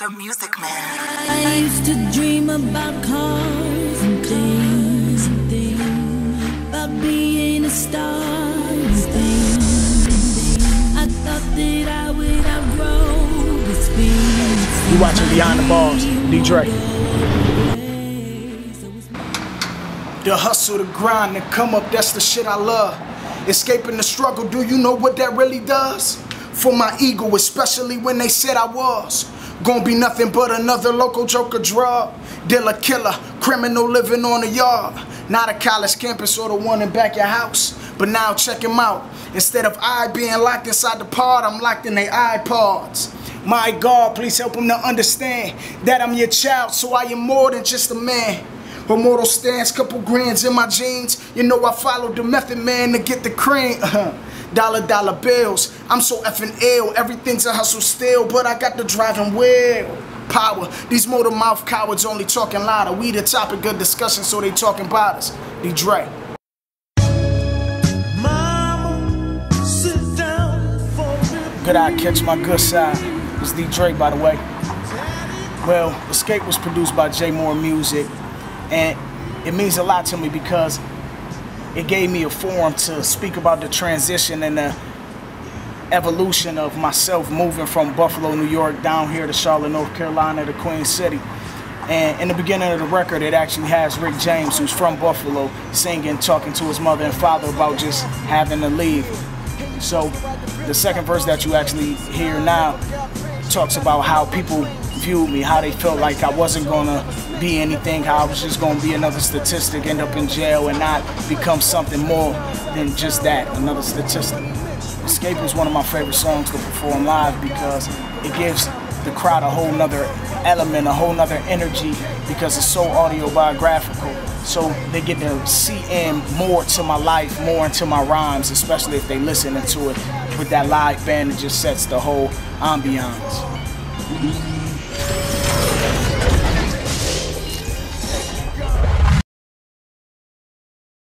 The Music Man. I used to dream about cars and things, and things, about being a star and things. I thought that I would outgrow this feeling. You watching Behind the Bars, Dee Dray. The hustle, the grind, the come up, that's the shit I love. Escaping the struggle, do you know what that really does? For my ego, especially when they said I was. Gonna be nothing but another local joker drug. Dealer, killer, criminal living on the yard. Not a college campus or the one in back your house. But now check him out. Instead of I being locked inside the pod, I'm locked in their iPods. My God, please help them to understand that I'm your child, so I am more than just a man. A mortal stance, couple grands in my jeans. You know I followed the method man to get the cream. Uh-huh. Dollar dollar bills. I'm so effing ill. Everything's a hustle still, but I got the driving wheel. Power. These motor mouth cowards only talking louder. We the topic of discussion, so they talking about us. Dee Dray. Good eye catch my good side. It's Dee Dray, by the way. Well, Escape was produced by J Moore Music, and it means a lot to me because it gave me a forum to speak about the transition and the evolution of myself moving from Buffalo, New York, down here to Charlotte, North Carolina, to Queen City. And in the beginning of the record, it actually has Rick James, who's from Buffalo, singing, talking to his mother and father about just having to leave. So the second verse that you actually hear now talks about how people viewed me, how they felt like I wasn't gonna be anything, how I was just gonna be another statistic, end up in jail and not become something more than just that, another statistic. Escape is one of my favorite songs to perform live because it gives the crowd a whole nother element, a whole nother energy because it's so autobiographical. So they get to see in more to my life, more into my rhymes, especially if they listen to it with that live band it just sets the whole ambiance.